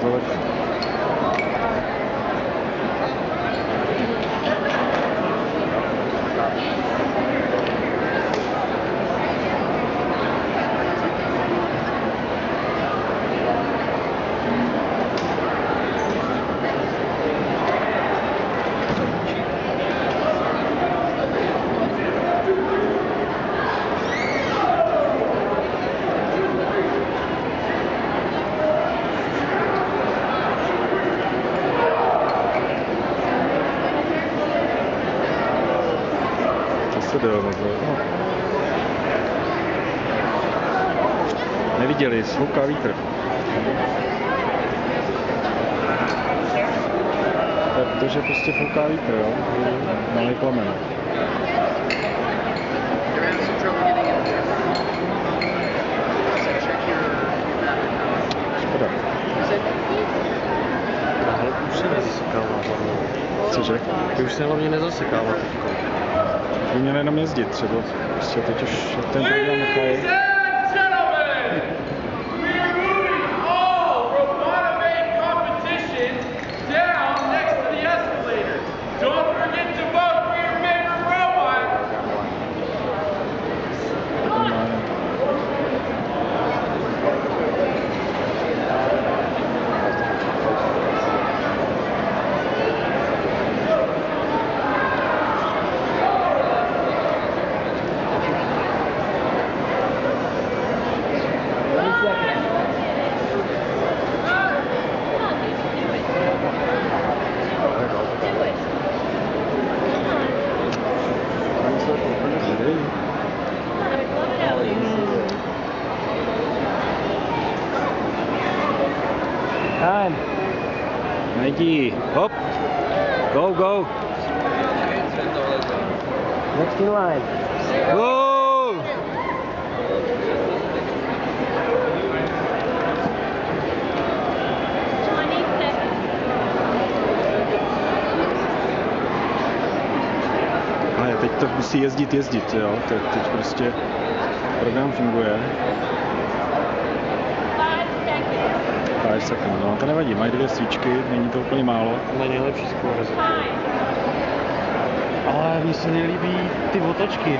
Lord se no. Neviděli, fouká vítr. Protože prostě fouká vítr, jo? Malý plamen. Škoda. Ale už se nezasekává hlavně. Cože? Ty už se hlavně nezasekává teďko. By měl jenom jezdit třeba. Prostě teď už ten program nechají. Time. Najdi. Hop. Go, go. Next in line. Go! Ale teď to musí jezdit, jezdit, jo. Teď, teď prostě program funguje. 5 sekund, no to nevadí, mají dvě svíčky, není to úplně málo. Mají nejlepší skóre. Ale mně se nelíbí ty otočky.